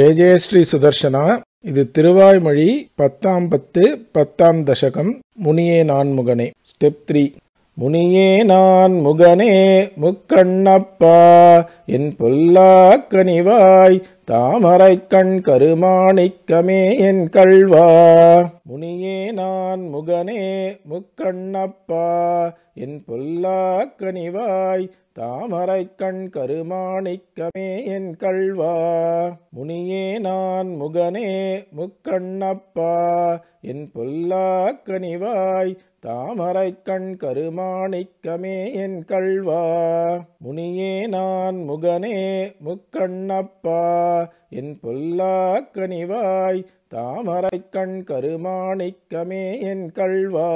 ஜெய ஜெயஸ்ரீ சுதர்சனா இது திருவாய்மொழி பத்தாம் பத்து பத்தாம் தசகம் முனியே நான் முகனே. Step three. முனியே நான் முகனே முக்கண்ணப்பா என் பொல்லா கனிவாய் தாமரை கண் கருமாணிக்கமே என் கள்வா முனியே நான் முகனே முக்கண்ணப்பா என் பொல்லா கனிவாய் தாமரை கண் கருமாணிக்கமே என் கள்வா முனியே நான் முகனே முக்கண்ணப்பா என் பொல்லா கனிவாய் தாமரை கண் கருமாணிக்கமே என் கள்வா முனியே நான் முகனே முக்கண்ணப்பா. என் பொல்லா கனிவாய் தாமரை கண் கருமாணிக்கமே என் கள்வா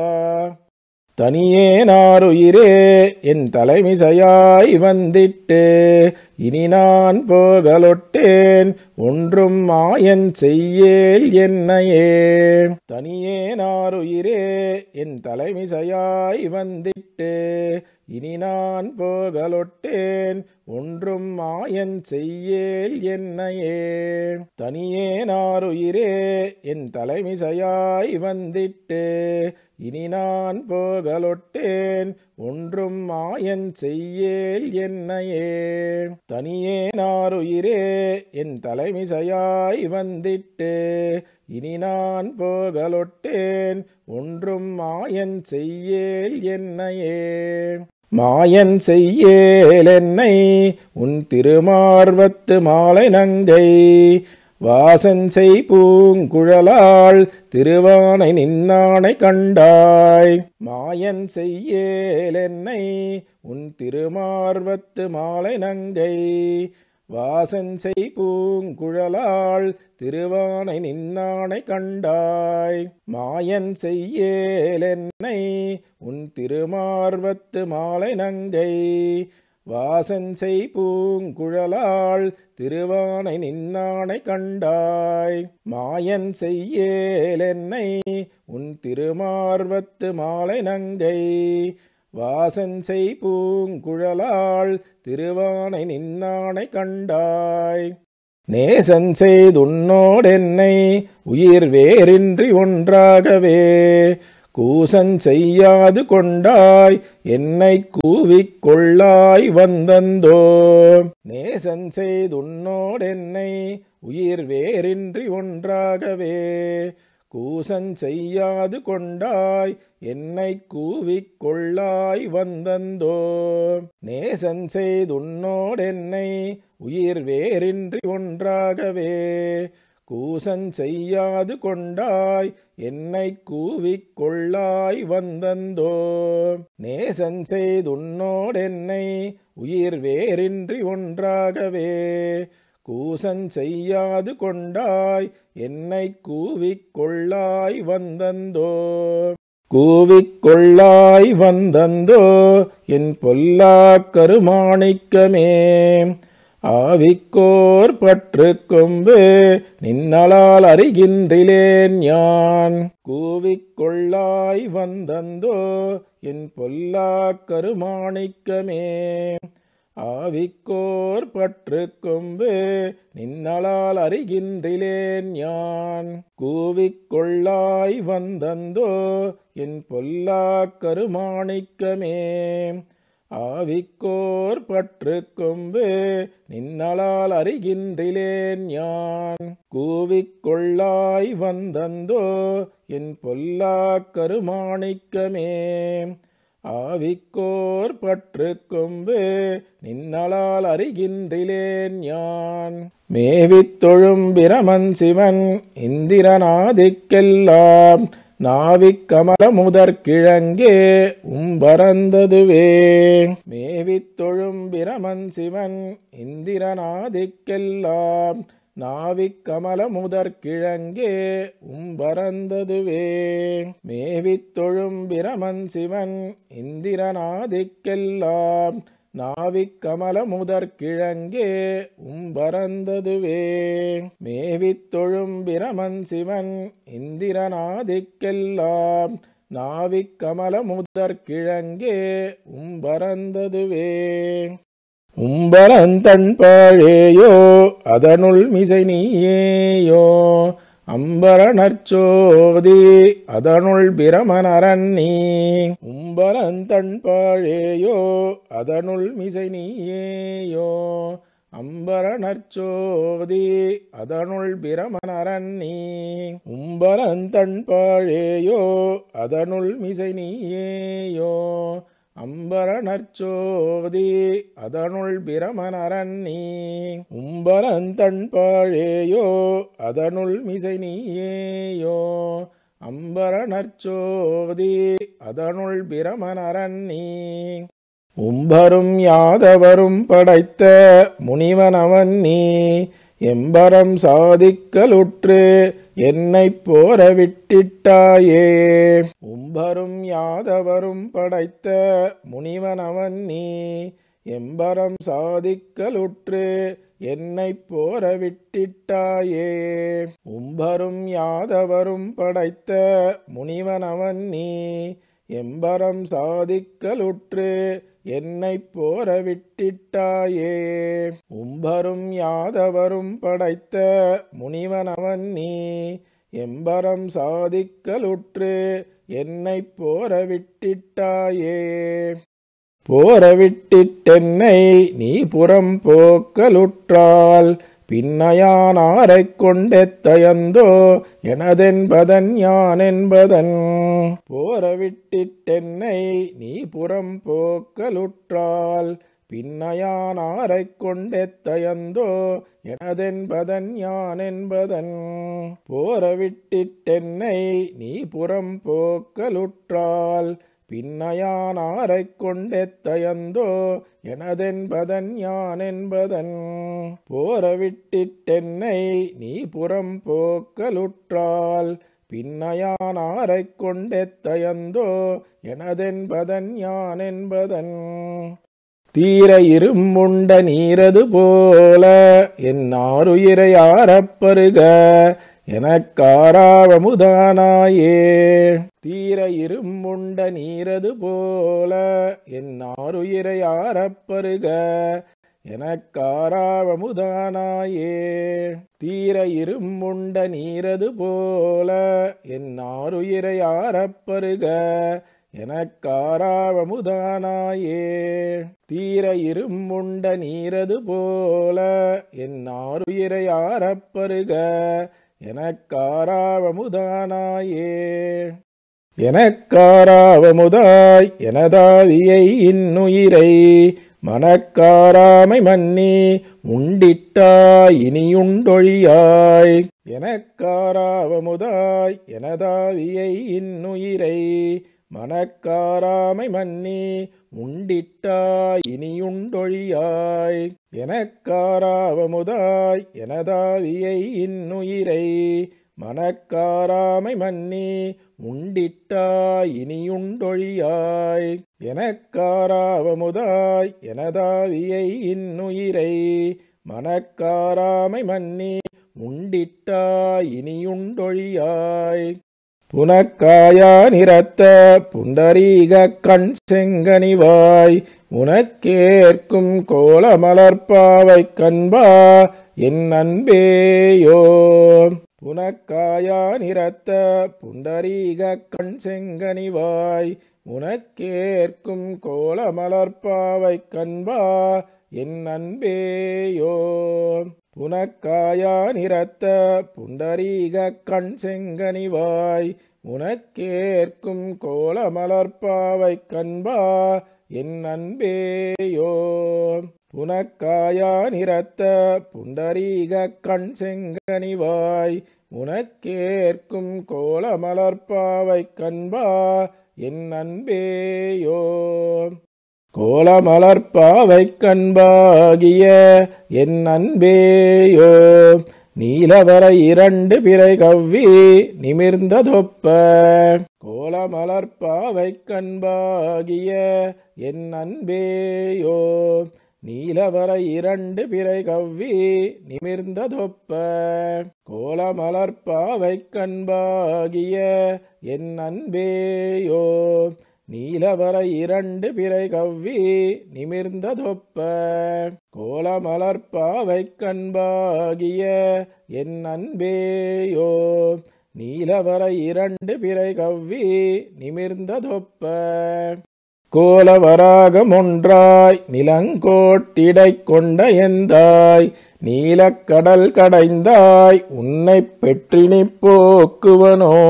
தனியே நாருயிரே என் தலைமிசையாய் வந்திட்டு இனி நான் போகலொட்டேன் ஒன்றும் மாயன் செய்யேல் என்னையே. தனியே நாருயிரே என் தலைமிசையாய் வந்திட்டு இனி நான் போகலொட்டேன் ஒன்றும் மாயன் செய்யேல் என்னையே. தனியே நாருயிரே என் தலைமிசையாய் வந்திட்டு. இனி நான் போகலொட்டேன் ஒன்றும் மாயன் செய்யேல் என்னையே. தனியே நாருயிரே என் தலைமிசையாய் வந்திட்டு. இனி நான் போகலொட்டேன் ஒன்றும் மாயன் செய்யேல் என்னையே. மாயன் செய்யேல் என்னை உன் திருமார்வத்து மாலை நங்கை. வாசன்செய் பூங்குழலாள் திருவானை நின்னானை கண்டாய். மாயன் செய்யேல் என்னை உன் திருமார்வத்து மாலை நங்கை. வாசன்செய் பூங்குழலாள் திருவானை நின்னானை கண்டாய். மாயன் செய்யேல் என்னை உன் திருமார்வத்து மாலை நங்கை. வாசன் செய் பூங்குழலாள் திருவானை நின்னானை கண்டாய். மாயன் செய்யேலென்னை உன் திருமார்வத்து மாலை நங்கை. வாசன் செய் பூங்குழலாள் திருவானை நின்னானை கண்டாய். நேசன் செய்துன்னோடென்னை உயிர் வேறின்றி ஒன்றாகவே. கூசன் செய்யாது கொண்டாய் என்னை கூவிக் கொள்ளாய் வந்தந்தோ. நேசன் செய்துன்னோடென்னை உயிர் வேறின்றி ஒன்றாகவே. கூசன் செய்யாது கொண்டாய் என்னை கூவிக் கொள்ளாய் வந்தந்தோ. நேசன் செய்துன்னோடென்னை உயிர் வேறின்றி ஒன்றாகவே. கூசன் செய்யாது கொண்டாய் என்னை கூவிக் கொள்ளாய் வந்தந்தோ. நேசன் செய்துன்னோடென்னை உயிர் வேறின்றி ஒன்றாகவே. கூசன் செய்யாது கொண்டாய் என்னை கூவிக் கொள்ளாய் வந்தந்தோ. கூவிக் கொள்ளாய் வந்தந்தோ என் பொல்லா கருமாணிக்கமே. ஆவிக்கோர் பற்று கொம்பு நின்னலால் அறிகின்றிலேன் யான். கூவிக்கொள்ளாய் வந்தந்தோ என் பொல்லா கருமாணிக்கமே. ஆவிக்கோர் பற்று கொம்பு நின்னலால் அறிகின்றிலேன் யான். கூவிக்கொள்ளாய் வந்தந்தோ என் பொல்லா கருமாணிக்கமே. ஆவிக்கோர் பற்று கொம்பு நின்னலால் அறிகின்றிலேன் யான். கூவிக்கொள்ளாய் வந்தந்தோ என் பொல்லா கருமாணிக்கமே. ஆவிக்கோர் பற்று கொம்பு நின்னலால் அறிகின்றிலேன் யான். மேவித்தொழும் பிரமன் சிவன் இந்திரநாதிக்கெல்லாம் நாவிக் கமல முதற் கிழங்கே உம்பரந்ததுவே. மேவித் தொழும் பிரமன் சிவன் இந்திரநாதிக்கெல்லாம் நாவிக் கமல முதற் கிழங்கே உம்பரந்ததுவே. மேவித் தொழும் பிரமன் சிவன் இந்திரநாதிக்கெல்லாம் நாவிக்கமல முதற் கிழங்கே உம்பறந்ததுவே மேவித் தொழும் பிரமன் சிவன் இந்திரநாதிக்கெல்லாம் நாவிக்கமல முதற் கிழங்கே உம்பறந்ததுவே உம்பரந்தன் பாழேயோ அதனுள் மிசை நீயேயோ அம்பர அதனுள் பிரமணரன் நீ. உம்பரந்தன் பாழேயோ அதனுள் மிசை நீயேயோ. அம்பர அதனுள் பிரமணரன் நீ. உம்பரந்தன் பாழேயோ அதனுள் மிசை நீயேயோ. அம்பர அதனுள் பிரமணரன் நீ. உம்பரந்தன் பாழேயோ அதனுள் மிசை நீயேயோ. அம்பர அதனுள் பிரமணரன் நீ. உம்பரும் யாதவரும் படைத்த முனிவனவன் நீ. எம்பரம் சாதிக்கலுற்று என்னை போர விட்டிட்டாயே உம்பரும் யாதவரும் படைத்த முனிவனவன் நீ. எம்பரம் சாதிக்கலுற்று என்னை போர விட்டிட்டாயே உம்பரும் யாதவரும் படைத்த முனிவனவன் நீ. எம்பரம் சாதிக்கலுற்று என்னை போர விட்டிட்டாயே உம்பரும் யாதவரும் படைத்த முனிவனவன் நீ. எம்பரம் சாதிக்கலுற்று என்னை போர விட்டிட்டாயே போர விட்டிட்டென்னை நீ புறம் போக்கலுற்றால் பின்னையானாரைக் கொண்டெத்தயந்தோ எனதென்பதன் யான் என்பதன் போர விட்டிட்டென்னை நீ புறம் போக்கலுற்றால் பின்னையானாரைக் கொண்டெத்தயந்தோ எனதென்பதன் யான் என்பதன் போரவிட்டிட்டென்னை நீ புறம் போக்கலுற்றால் பின்னையானாரைக் கொண்டெத்தயந்தோ எனதென்பதன் யான் என்பதன் போரவிட்டிட்டென்னை நீ புறம் போக்கலுற்றால் பின்னையானாரைக் கொண்டெத்தயந்தோ எனதென்பதன் யான் என்பதன் தீர இரும்புண்ட நீரது போல என் ஆறுயிரை ஆரப்பருக எனக்காராவமுதானாயே. தீர இருமுண்ட நீரது போல என் ஆறுயிரை ஆரப்பருக. எனக்காராவமுதானாயே. தீர இருமுண்ட நீரது போல என் ஆறுயிரை ஆரப்பருக. எனக்காராவமுதானாயே. தீர இருமுண்ட நீரது போல என் ஆறுயிரை ஆரப்பருக. எனக்காராவமுதானாயே. எனக்காராவமுதாய் எனதாவியை இன்னுயிரை மனக்காராமை மன்னி உண்டிட்டாய் இனியுண்டொழியாய். எனக்காராவமுதாய் எனதாவியை இன்னுயிரை மனக்காராமை மன்னி உண்டிட்டாய் இனியுண்டொழியாய். எனக்காராவமுதாய் எனதாவியை இன்னுயிரை. மனக்காராமை மன்னி உண்டிட்டாய் இனியுண்டொழியாய். எனக்காராவமுதாய் எனதாவியை இன்னுயிரை. மனக்காராமை மன்னி உண்டிட்டாய் இனியுண்டொழியாய். உனக்காயா நிறத்த புண்டரீக கண் செங்கனிவாய் உனக்கேற்கும் கோலமலர்பாவை கண்பா என் அன்பேயோ உனக்காயா நிறத்த புண்டரீக கண் செங்கனிவாய் உனக்கேற்கும் கோலமலர்பாவை கண்பா என் அன்பேயோ புனக்காயா நிறத்த புண்டரீக கண் செங்கனிவாய் உனக்கேற்கும் கோலமலர்பாவை கண்பா என் அன்பேயோ. புனக்காயா நிறத்த புண்டரீக கண் செங்கனிவாய் உனக்கேற்கும் கோலமலர்பாவை கண்பா என் அன்பேயோ. கோலமலர்பாவை கண்பாகிய என் அன்பேயோ நீலவர இரண்டு பிறை கவ்வி நிமிர்ந்ததொப்ப கோலமலர்பாவை கண்பாகிய என் அன்பேயோ நீலவர இரண்டு பிறை கவ்வி நிமிர்ந்ததொப்ப கோலமலர்பாவை கண்பாகிய என் அன்பேயோ நீலவரை இரண்டு பிறை கவ்வி நிமிர்ந்ததொப்ப. கோலமலர்பாவை கண்பாகிய என் அன்பேயோ. நீலவரை இரண்டு பிறை கவ்வி நிமிர்ந்ததொப்ப. கோலவராகமொன்றாய் நிலங்கோட்டிடைக் கொண்ட எந்தாய் நீலக்கடல் கடைந்தாய் உன்னைப் பெற்றினி போக்குவனோ.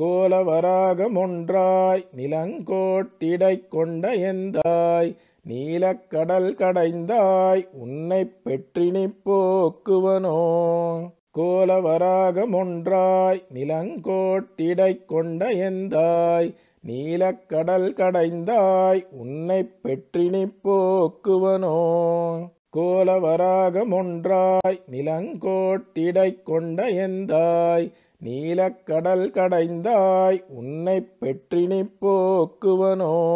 கோலவராகமொன்றாய் நிலங்கோட்டிடை கொண்ட எந்தாய்? நீலக்கடல் கடைந்தாய் உன்னைப் பெற்றினி போக்குவனோ? கோலவராகமொன்றாய் நிலங்கோட்டிடை கொண்ட எந்தாய்? நீலக்கடல் கடைந்தாய் உன்னைப் பெற்றினி போக்குவனோ? கோலவராகமொன்றாய் நிலங்கோட்டிடை கொண்ட எந்தாய்? நீலக்கடல் கடைந்தாய் உன்னைப் பெற்றினி போக்குவனோ?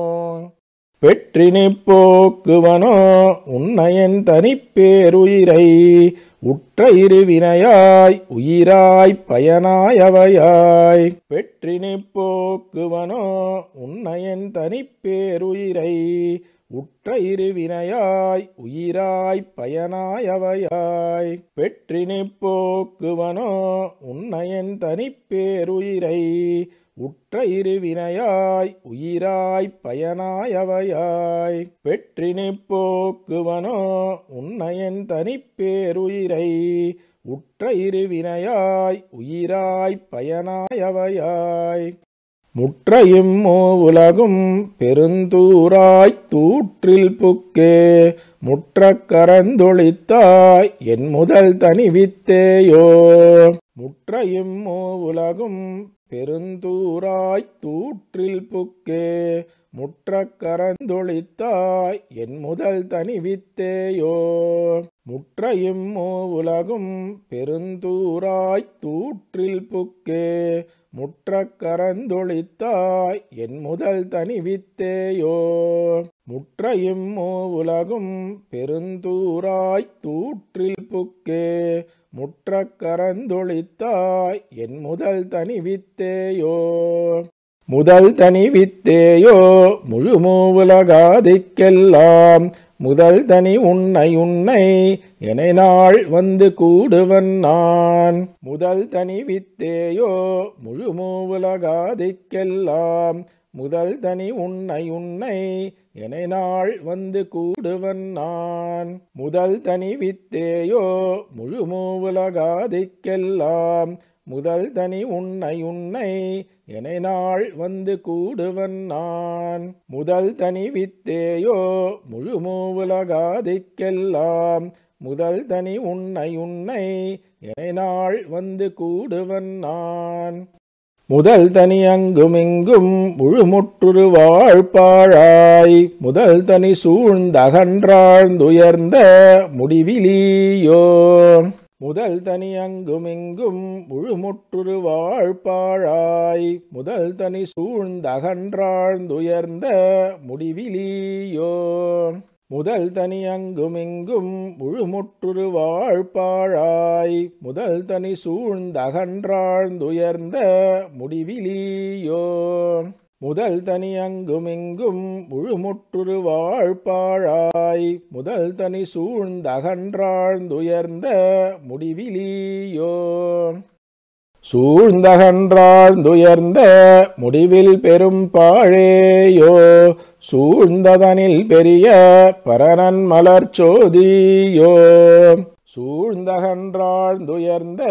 பெற்றினி போக்குவனோ? உன்னையன் தனிப்பேருயிரை உற்ற இருவினையாய் உயிராய் பயனாயவையாய். பெற்றினி போக்குவனோ? உன்னையன் தனிப்பேருயிரை உற்ற இருவினையாய் உயிராய் பயனாயவையாய். பெற்றினி போக்குவனோ உன்னையன் தனிப்பேருயிரை. உற்ற இருவினையாய் உயிராய் பயனாயவையாய். பெற்றினி போக்குவனோ உன்னையன் தனிப்பேருயிரை. உற்ற இருவினையாய் உயிராய் பயனாயவையாய். முற்றையும் உலகும் பெருந்தூராய் தூற்றில் புக்கே முற்றக் கரந்தொழித்தாய் என் முதல் தனிவித்தேயோ. முற்றையும் உலகும் பெருந்தூராய் தூற்றில் புக்கே முற்றக் கரந்தொழித்தாய் என் முதல் தனிவித்தேயோ. முற்றையும் உலகும் பெருந்தூராய் தூற்றில் புக்கே முற்றக் கரந்தொழித்தாய் என் முதல் தனிவித்தேயோ முற்றையும் உலகும் பெருந்தூராய் தூற்றில் புக்கே. முற்றக் கரந்தொழித்தாய் என் முதல் தனிவித்தேயோ முதல் தனிவித்தேயோ முழுமூவுலகாதிக்கெல்லாம் முதல் தனி உன்னை உன்னை என நாள் வந்து கூடுவன் நான். முதல் தனி வித்தேயோ முழுமூவுலகாதிக்கெல்லாம் முதல் தனி உன்னை உன்னை என நாள் வந்து கூடுவன் நான். முதல் தனி வித்தேயோ முழுமூவுலகாதிக்கெல்லாம் முதல் தனி உன்னை உன்னை என நாள் வந்து கூடுவன் நான். முதல் தனி வித்தேயோ முழுமூவுலகாதிக்கெல்லாம் முதல் தனி உன்னை உன்னை என நாள் வந்து கூடுவன் நான். முதல் தனி அங்குமிங்கும் முழுமுற்றுரு வாழ்பாழாய். முதல் தனி சூழ்ந்தகன்றாழ்ந்துயர்ந்த முடிவிலியோ. முதல் தனி அங்குமிங்கும் முழுமுற்றுரு வாழ்பாழாய். முதல் தனி சூழ்ந்தகன்றாழ்ந்துயர்ந்த முடிவிலியோ. முதல் தனி அங்குமிங்கும் முழுமுற்றுரு வாழ்பாழாய். முதல் தனி சூழ்ந்தகன்றாழ்ந்துயர்ந்த முடிவிலியோ. முதல் தனி அங்குமிங்கும் முழுமுற்றுரு வாழ்பாழாய். முதல் தனி சூழ்ந்தகன்றாழ்ந்துயர்ந்த முடிவிலியோ. சூழ்ந்தகன்றாழ்ந்துயர்ந்த முடிவில் பெரும் பாழேயோ சூழ்ந்ததனில் பெரிய பரனன் மலர்ச்சோதியோ சூழ்ந்தகன்றாழ்ந்துயர்ந்த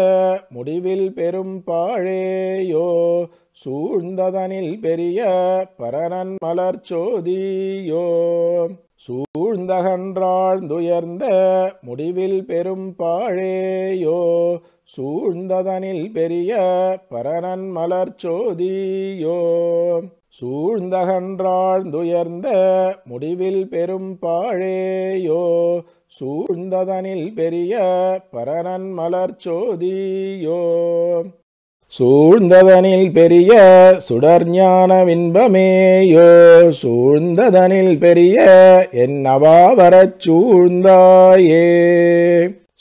முடிவில் பெரும் பாழேயோ சூழ்ந்ததனில் பெரிய பரனன் மலர்ச்சோதியோ சூழ்ந்தகன்றாழ்ந்துயர்ந்த முடிவில் பெரும் பாழேயோ சூழ்ந்ததனில் பெரிய பரனன் மலர்ச்சோதியோ சூழ்ந்தகன்றாழ்ந்துயர்ந்த முடிவில் பெரும் பாழேயோ சூழ்ந்ததனில் பெரிய பரனன் மலர்ச்சோதியோ சூழ்ந்ததனில் பெரிய சுடர்ஞான வின்பமேயோ சூழ்ந்ததனில் பெரிய என்னவா வரச் சூழ்ந்தாயே.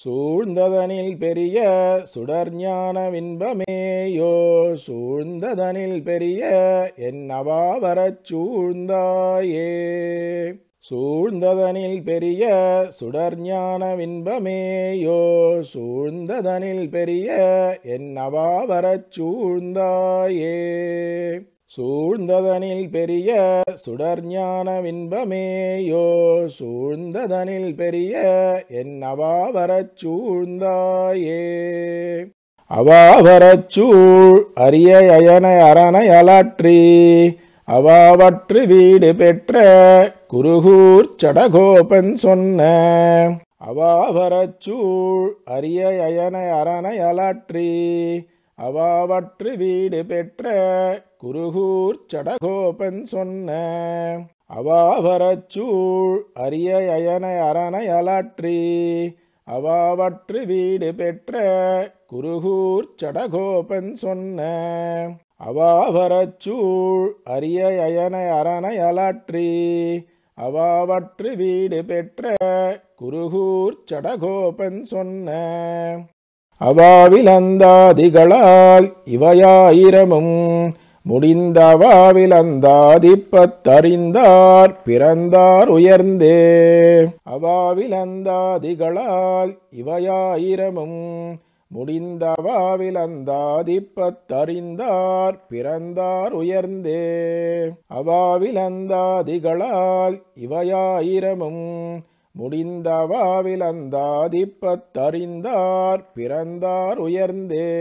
சூழ்ந்ததனில் பெரிய சுடர்ஞான வின்பமேயோ சூழ்ந்ததனில் பெரிய என்னவா வரச் சூழ்ந்தாயே. சூழ்ந்ததனில் பெரிய சுடர்ஞான வின்பமேயோ சூழ்ந்ததனில் பெரிய என்னவா வரச் சூழ்ந்தாயே. சூழ்ந்ததனில் பெரிய சுடர்ஞான வின்பமேயோ சூழ்ந்ததனில் பெரிய என்னவா வரச் சூழ்ந்தாயே. அவாவரச்சூழ் அரிய அயன அரணை அலாற்றி அவாவற்று வீடு பெற்ற குருகூர் சடகோபன் சொன்ன. அவாவரச்சூழ் அரிய அயனை அரணை அலாற்றி அவாவற்று வீடு பெற்ற குருகூர் சடகோபன் சொன்ன. அவாவரச்சூழ் அரிய அயனை அரணை அலாற்றி அவாவற்று வீடு பெற்ற குருகூர் சடகோபன் சொன்ன. அவாவரச்சூழ் அரிய அயனை அரணை அலாற்றி அவாவற்று வீடு பெற்ற குருகூர் சடகோபன் சொன்ன அவாவிலந்தாதிகளால் இவையாயிரமும் முடிந்தவாவிலந்தாதிப்பத்தறிந்தார் பிறந்தார் உயர்ந்தே. அவாவிலந்தாதிகளால் இவையாயிரமும் முடிந்தவாவிலந்தாதிப்பத்தறிந்தார் பிறந்தார் உயர்ந்தே. அவாவிலந்தாதிகளால் இவையாயிரமும் முடிந்தவாவிலந்தாதிப்பத்தறிந்தார் பிறந்தார் உயர்ந்தே.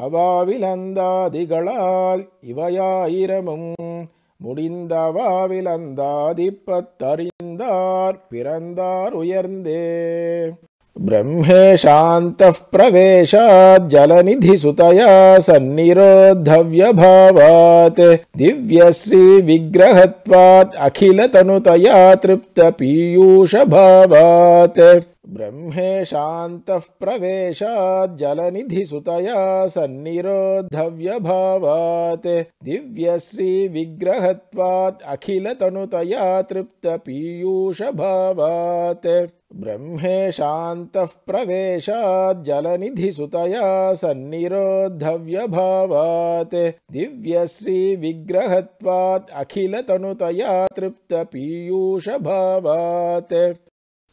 அவாவிலந்தாதிகளால் இவையாயிரமும் முடிந்தவாவிலந்தாதிப்பத்தறிந்தார் பிறந்தார் உயர்ந்தே. ब्रह्मे शान्तः प्रवेशाज्जलनिधिसुतया सन्निरोद्धव्यभावात्। दिव्यश्रीविग्रहत्वात् अखिलतनुतया तृप्तपीयूषभावात्। ब्रह्मेशान्तः प्रवेशात् जलनिधिसुतया सन्निरोद्धव्यभावात्। दिव्यश्रीविग्रहत्वात् अखिलतनुतया तृप्तपीयूषभावात्। ब्रह्मेशान्तः प्रवेशात् जलनिधिसुतया सन्निरोद्धव्यभावात्। दिव्यश्रीविग्रहत्वात् अखिलतनुतया तृप्तपीयूषभावात्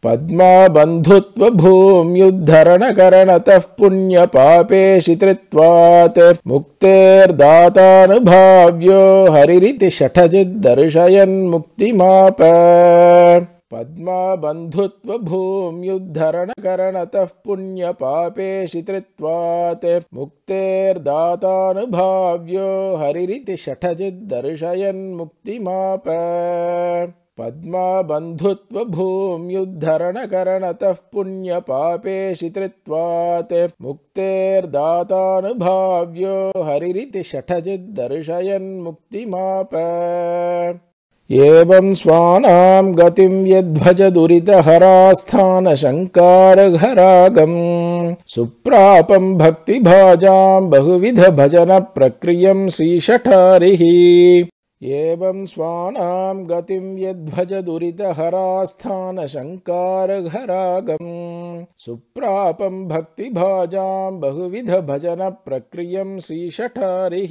पद्माबन्धुत्वभूम्युद्धरणकरणतः पुण्यपापेशितृत्वात् मुक्तेर्दातानुभाव्यो हरिरिति षठजिद्दर्शयन्मुक्तिमाप। पद्माबन्धुत्वभूम्युद्धरणकरणतः पुण्यपापेशितृत्वात् मुक्तेर्दातानुभाव्यो हरिरिति षठजिद्दर्शयन्मुक्तिमाप पद्माबन्धुत्वभूम्युद्धरणकरणतः पुण्यपापेशितृत्वात् मुक्तेर्दातानुभाव्यो हरिरिति षठजिद्दर्शयन्मुक्तिमाप एवं स्वानां गतिं यद्भजदुरितहरास्थानशङ्कारघरागम् सुप्रापं भक्तिभाजां बहुविधभजनप्रक्रियं श्रीषठारिः एवं स्वानां गतिं यद्भजदुरितहरास्थानशङ्कारघरागम् सुप्रापं भक्तिभाजां बहुविधभजनप्रक्रियं श्रीषठारिः।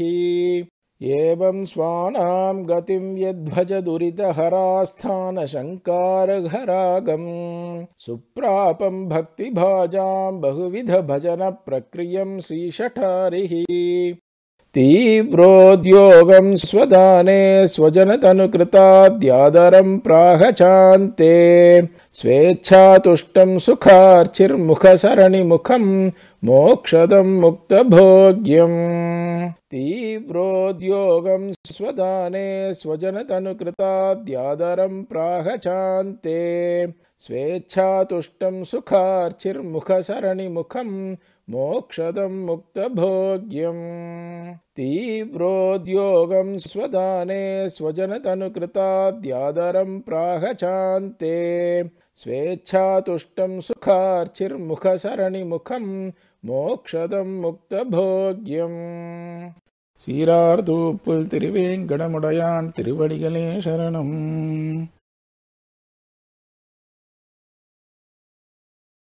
एवं स्वानां गतिं यद्भजदुरितहरास्थानशङ्कारघरागम् सुप्रापं भक्तिभाजां बहुविधभजनप्रक्रियं श्रीषठारिः तीव्रोद्योगं स्वदाने स्वजनतनुकृताद्यादरं प्राहचान्ते स्वेच्छातुष्टं सुखार्चिर्मुखसरणिमुखं मोक्षदं मुक्तभोग्यम्। तीव्रोद्योगं स्वदाने स्वजनतनुकृताद्यादरं प्राहचान्ते स्वेच्छातुष्टं सुखार्चिर्मुखसरणिमुखं मोक्षदं मुक्तभोग्यम् तीव्रोद्योगं स्वदाने स्वजनतनुकृताद्यादरं प्राहचान्ते स्वेच्छातुष्टं सुखार्चिर्मुखसरणिमुखं मोक्षदं मुक्तभोग्यम् சீரார் தூப்புல் திருவேங்கடமுடையான் திருவடிகளே சரணம்